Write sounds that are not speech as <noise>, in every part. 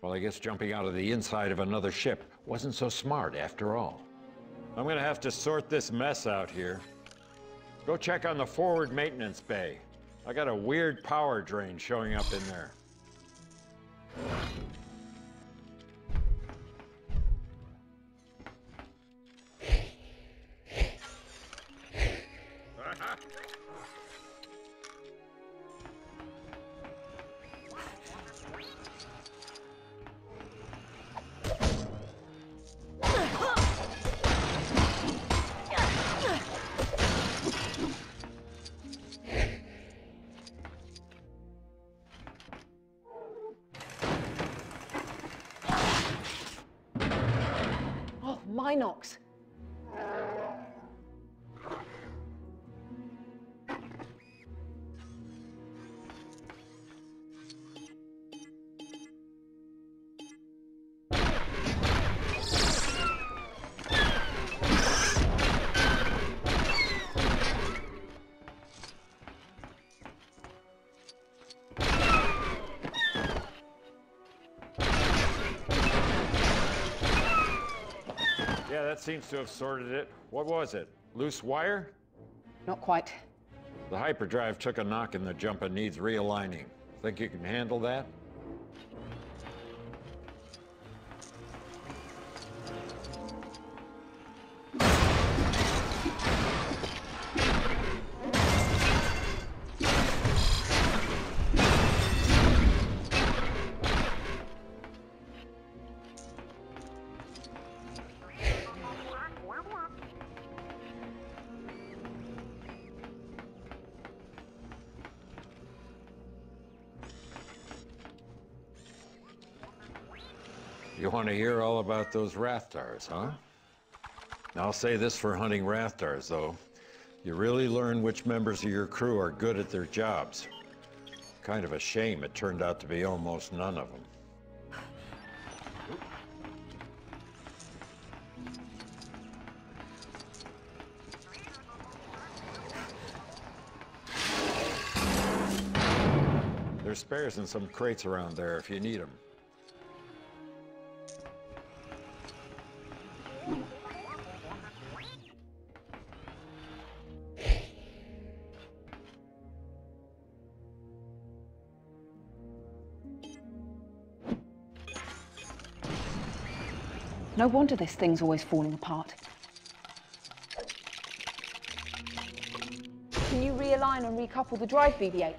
Well, I guess jumping out of the inside of another ship wasn't so smart after all. I'm gonna have to sort this mess out here. Go check on the forward maintenance bay. I got a weird power drain showing up in there. Yeah, that seems to have sorted it. What was it? Loose wire? Not quite. The hyperdrive took a knock in the jumper needs realigning. Think you can handle that? Want to hear all about those Rathtars, huh? I'll say this for hunting Rathtars, though. You really learn which members of your crew are good at their jobs. Kind of a shame it turned out to be almost none of them. There's spares in some crates around there if you need them. No wonder this thing's always falling apart. Can you realign and recouple the drive, BB-8?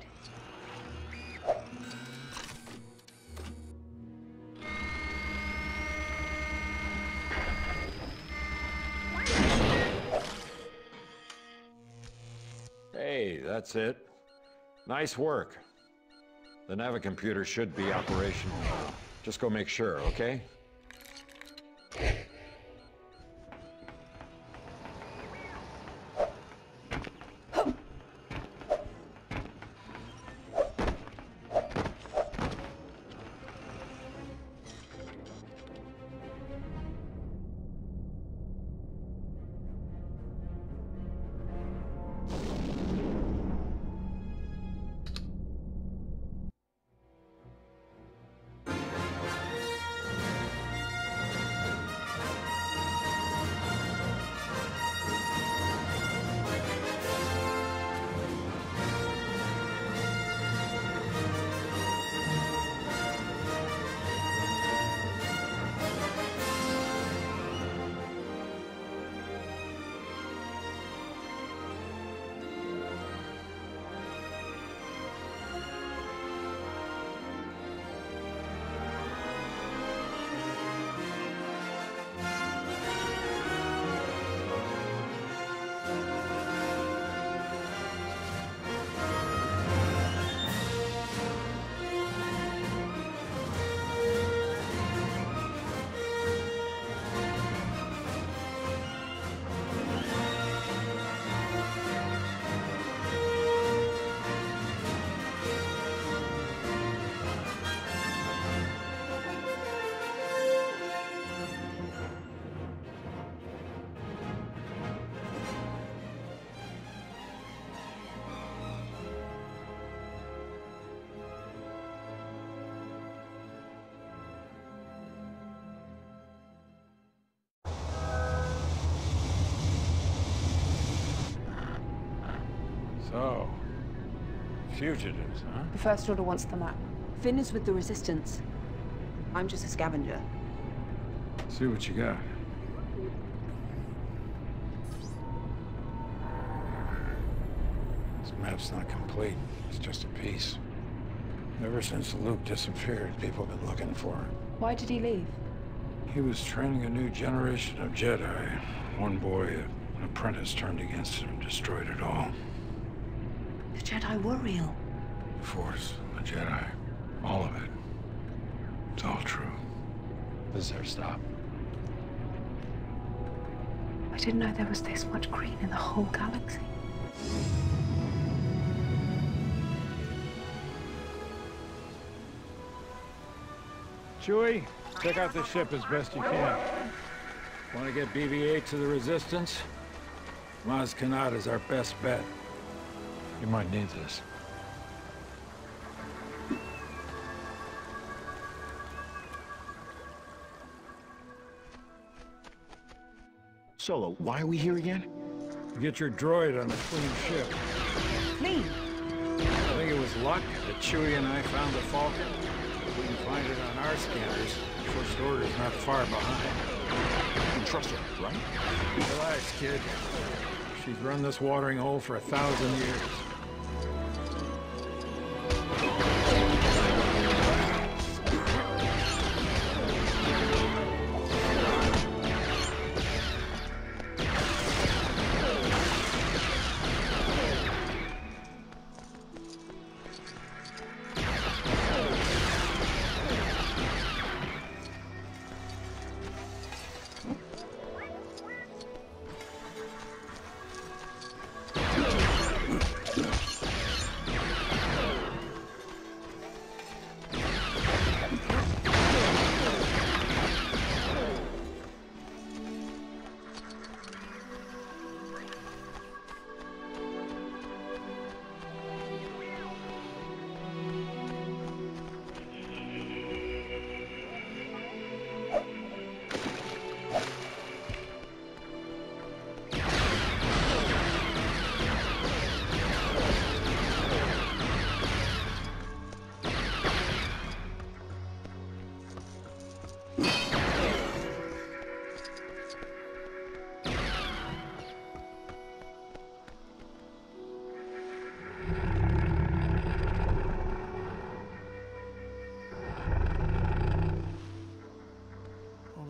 Hey, that's it. Nice work. The Navicomputer should be operational. Just go make sure, okay? So, fugitives, huh? The First Order wants the map. Finn is with the Resistance. I'm just a scavenger. See what you got. This map's not complete. It's just a piece. Ever since Luke disappeared, people have been looking for him. Why did he leave? He was training a new generation of Jedi. One boy, an apprentice, turned against him and destroyed it all. The Jedi were real. The Force, the Jedi, all of it. It's all true. This is our stop. I didn't know there was this much green in the whole galaxy. Chewie, check out the ship as best you can. Want to get BB-8 to the Resistance? Maz Kanata is our best bet. You might need this. Solo, why are we here again? Get your droid on the clean ship. Clean. I think it was luck that Chewie and I found the Falcon. If we can find it on our scanners, First Order's not far behind. You can trust her, right? Relax, kid. She's run this watering hole for a thousand years.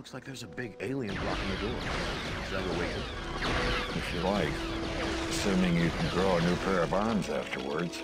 Looks like there's a big alien blocking the door. If you like. Assuming you can grow a new pair of arms afterwards.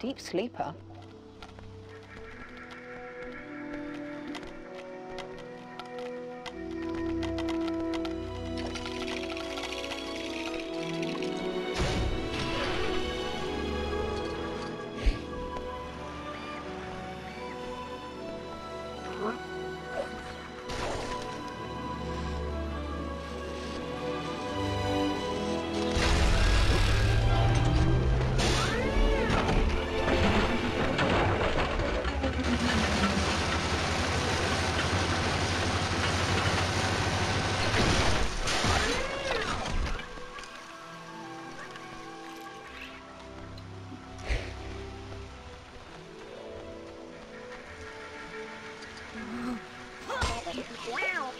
Deep sleeper. Wow.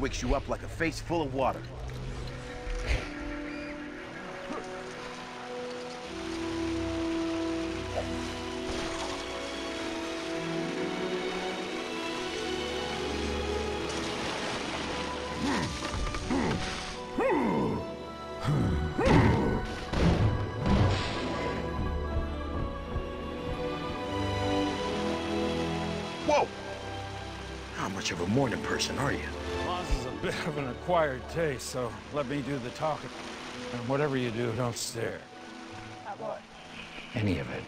Wakes you up like a face full of water. Whoa! How much of a morning person are you? Maz is a bit of an acquired taste, so let me do the talking. And whatever you do, don't stare. Any of it.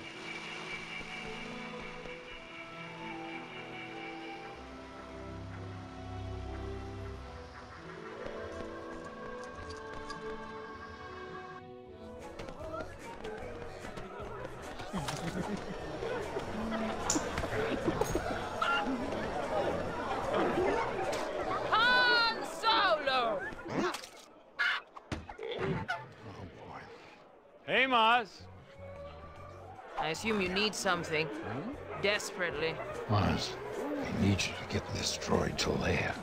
Assume you need something. Desperately. Maz, I need you to get this droid to Leia.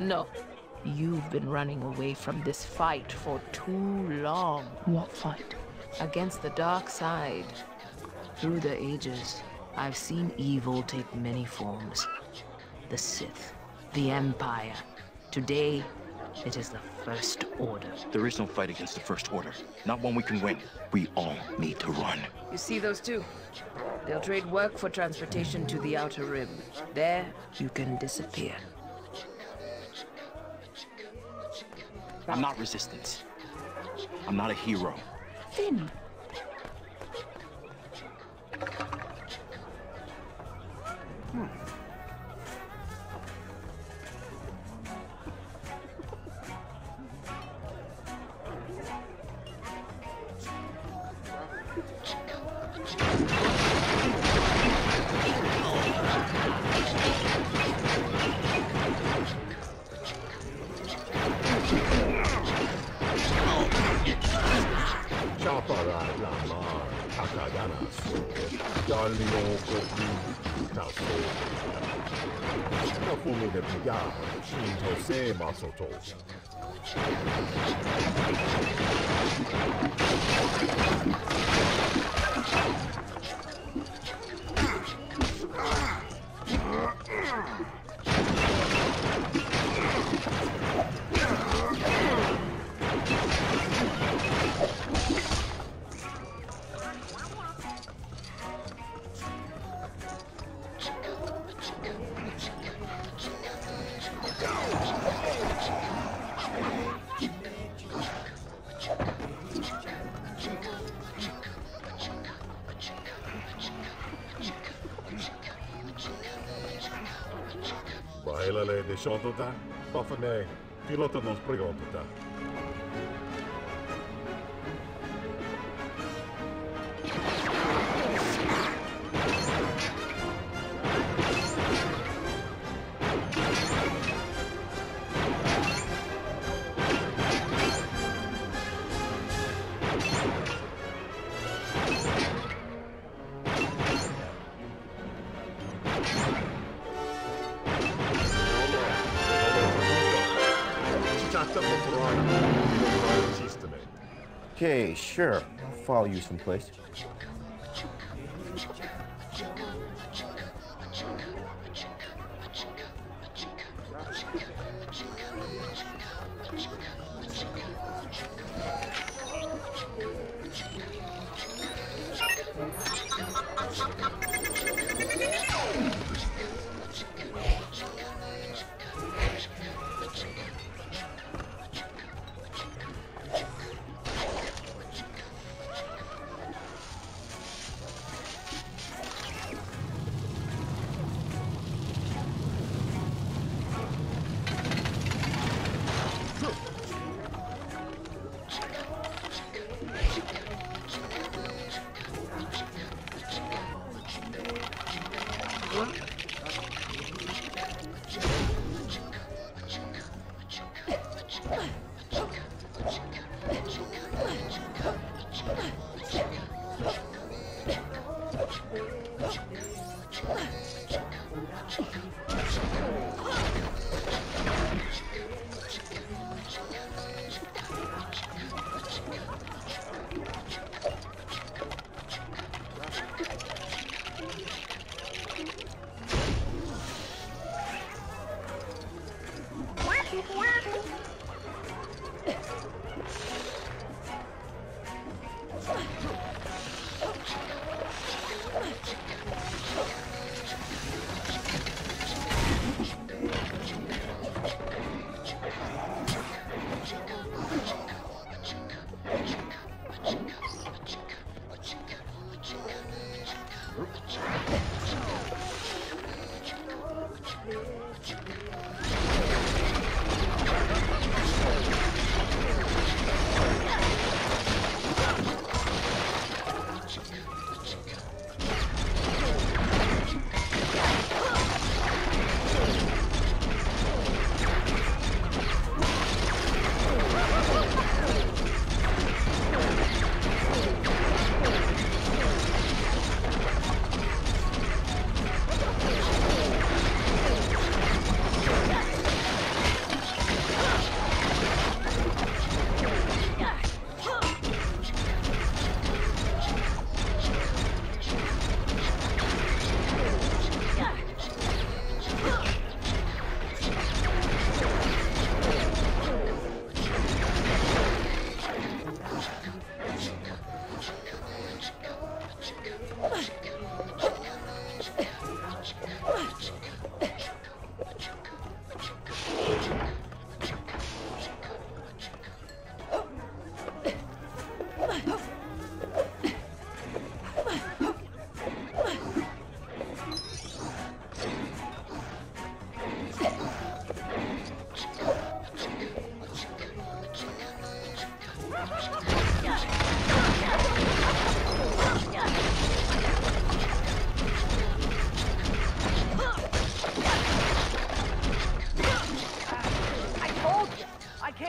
No. You've been running away from this fight for too long. What fight? Against the dark side. Through the ages, I've seen evil take many forms. The Sith, the Empire. Today, it is the First Order. There is no fight against the First Order. Not one we can win. We all need to run. You see those two? They'll trade work for transportation to the Outer Rim. There, you can disappear. I'm not resistance. I'm not a hero. Finn. Bijzonder da Maar piloto tá? nee, piloten ons brigante daar. Tá? Okay, sure. I'll follow you someplace.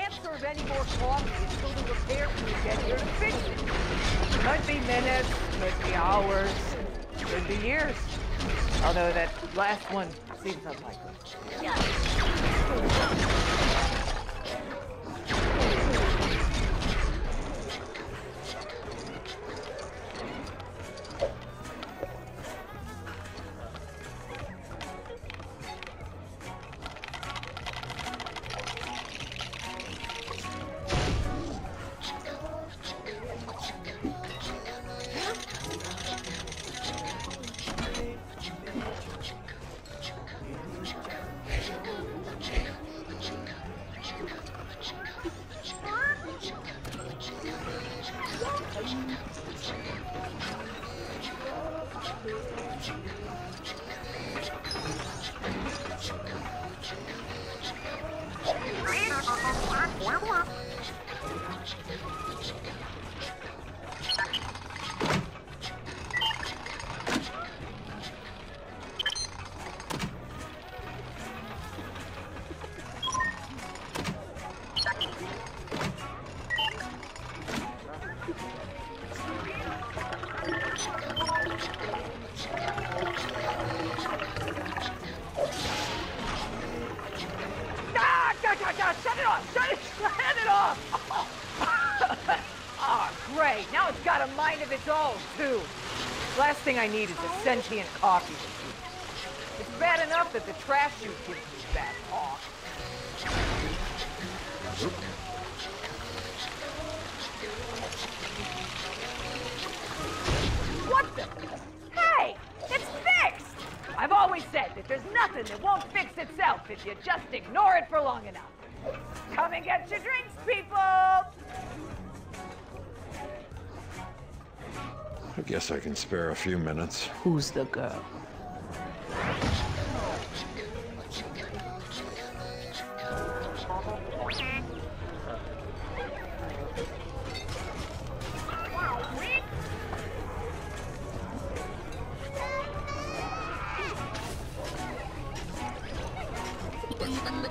Can't serve any more coffee until the repair crew get here to fix it. Could be minutes, could be hours, could be years. Although that last one seems unlikely. Ah, I need is a sentient coffee machine. It's bad enough that the trash chute gives me bad talk. What the? Hey! It's fixed! I've always said that there's nothing that won't fix itself if you just ignore it for long enough. Come and get your drinks, guess I can spare a few minutes. Who's the girl?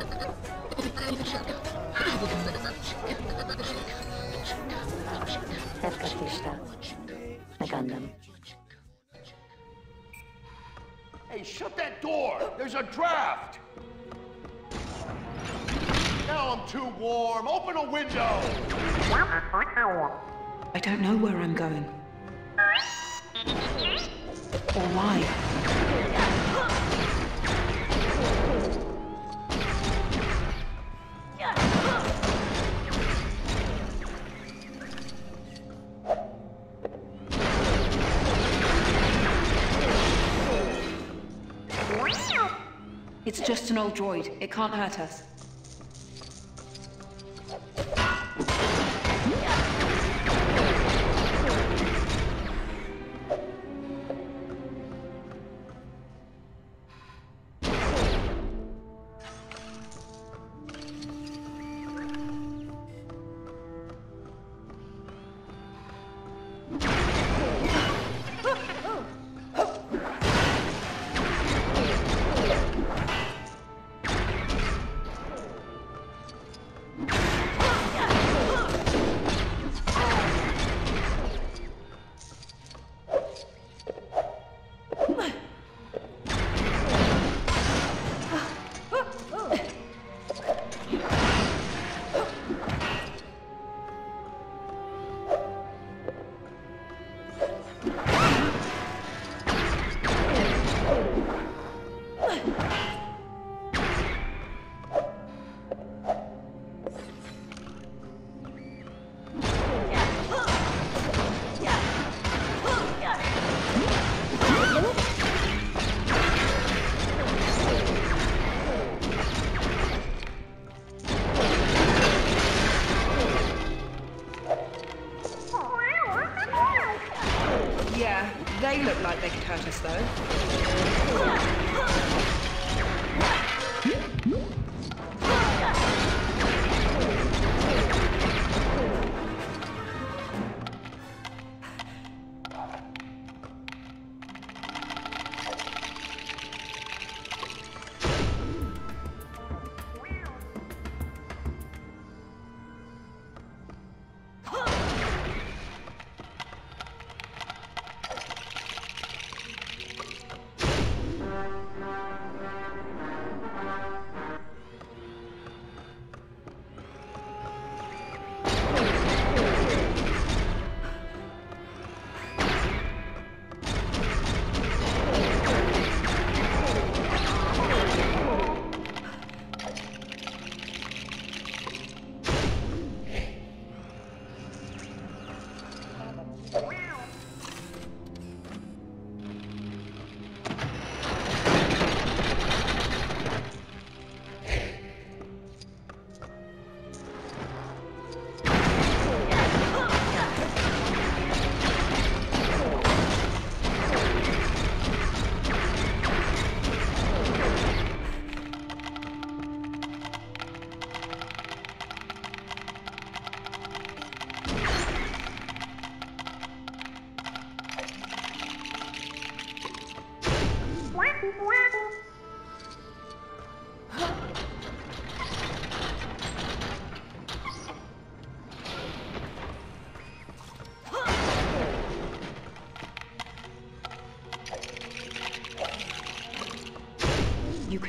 <laughs> There's a draft! Now I'm too warm. Open a window! I don't know where I'm going. Or why. An old droid. It can't hurt us.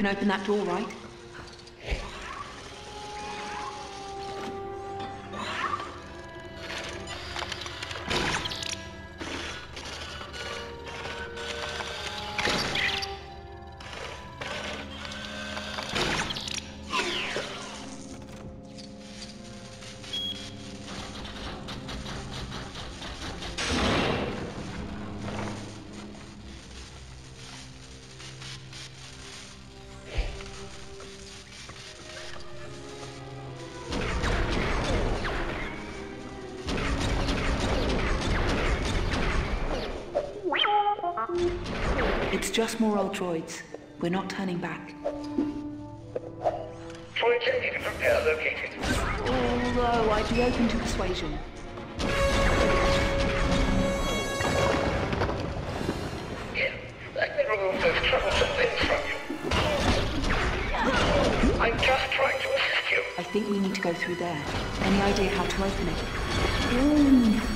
Can open that door, right? Just more old droids. We're not turning back. In need repair located. Although I'd be open to persuasion. I'm just trying to assist you. I think we need to go through there. Any idea how to open it?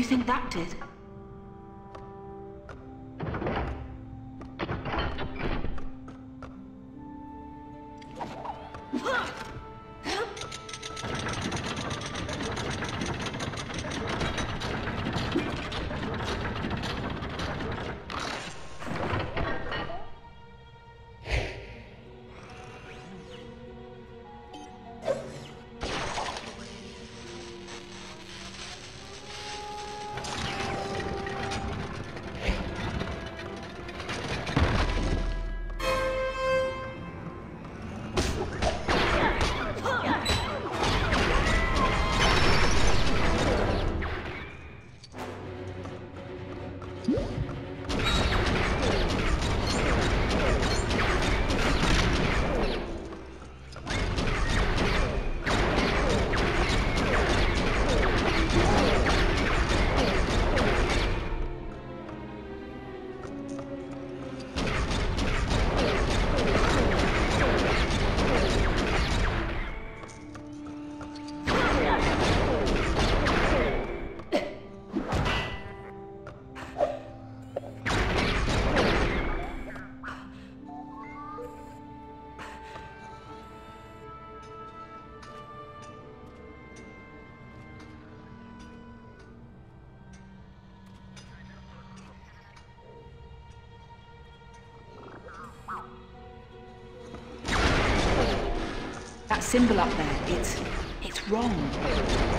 You think that did? Symbol up there, it's... it's wrong.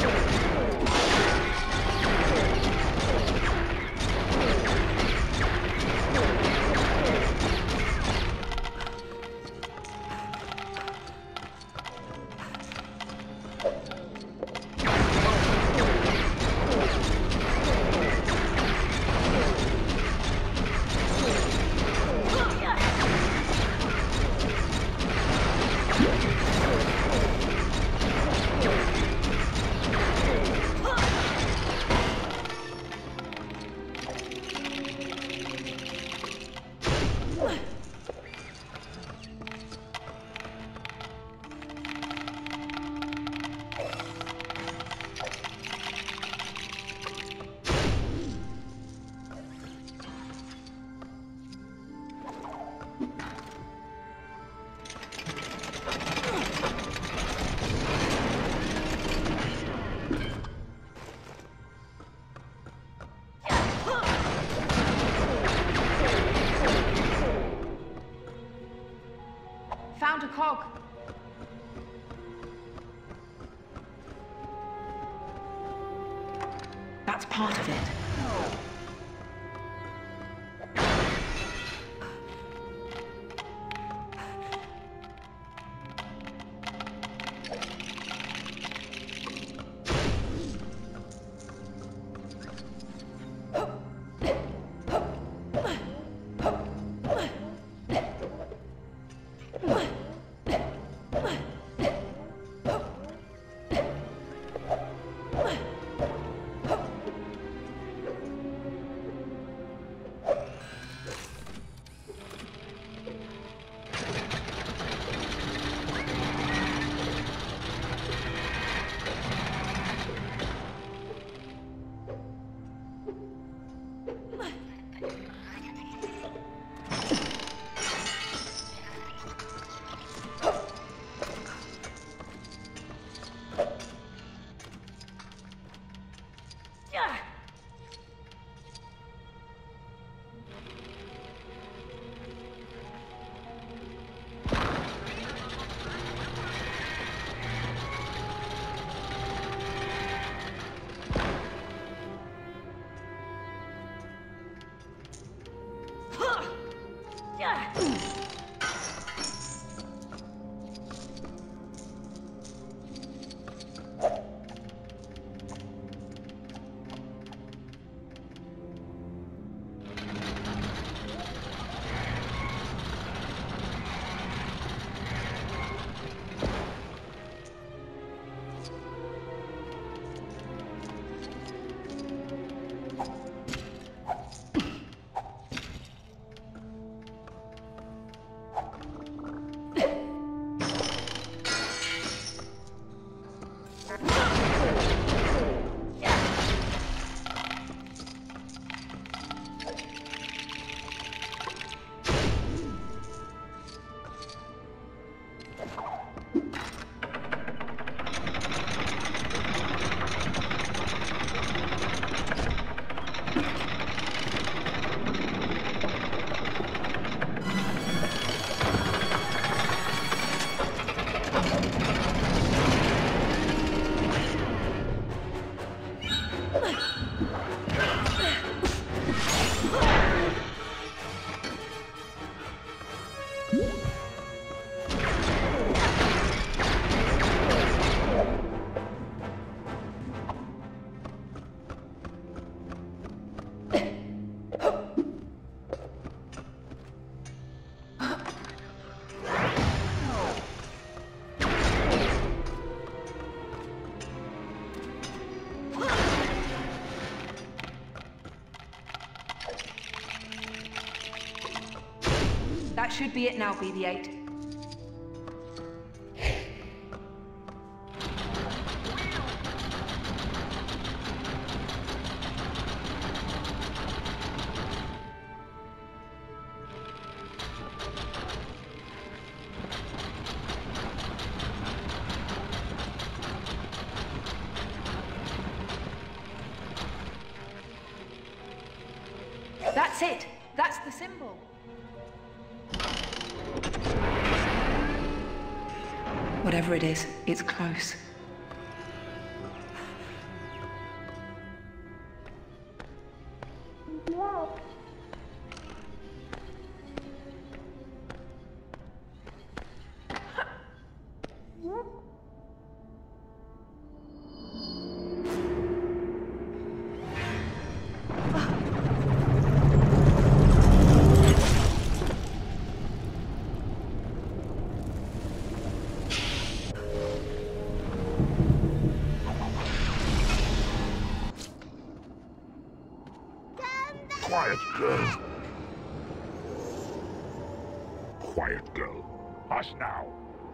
Should be it now, BB-8.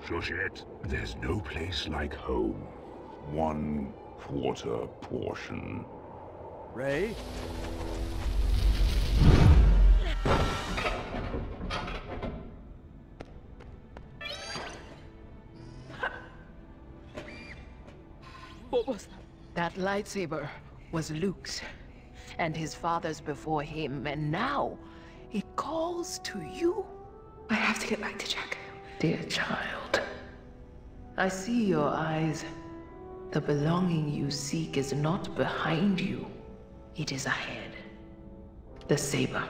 Shush it. There's no place like home. One quarter portion. Rey? What was that? That lightsaber was Luke's, and his father's before him, and now it calls to you. I have to get back to Jakku. Dear child, I see your eyes. The belonging you seek is not behind you, it is ahead. The saber.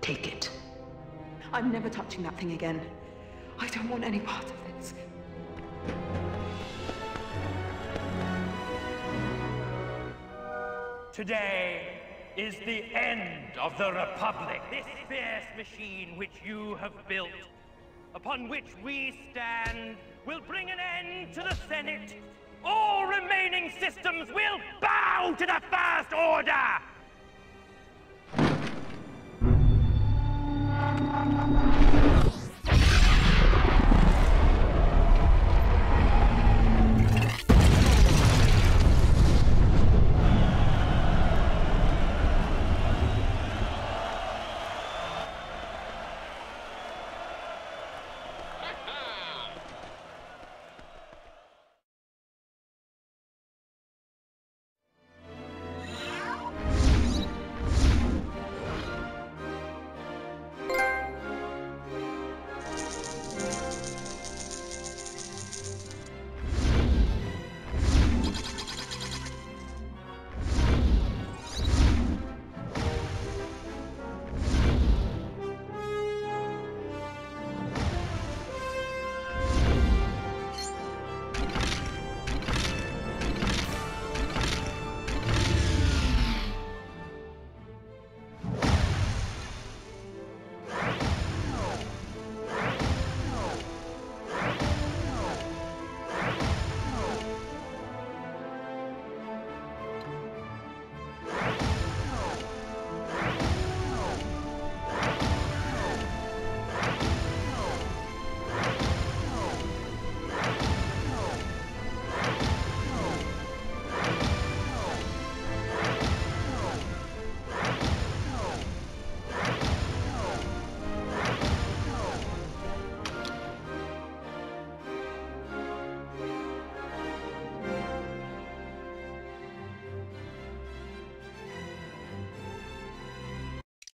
Take it. I'm never touching that thing again. I don't want any part of this. Today is the end of the Republic. This fierce machine which you have built, upon which we stand will bring an end to the Senate. All remaining systems will bow to the First Order!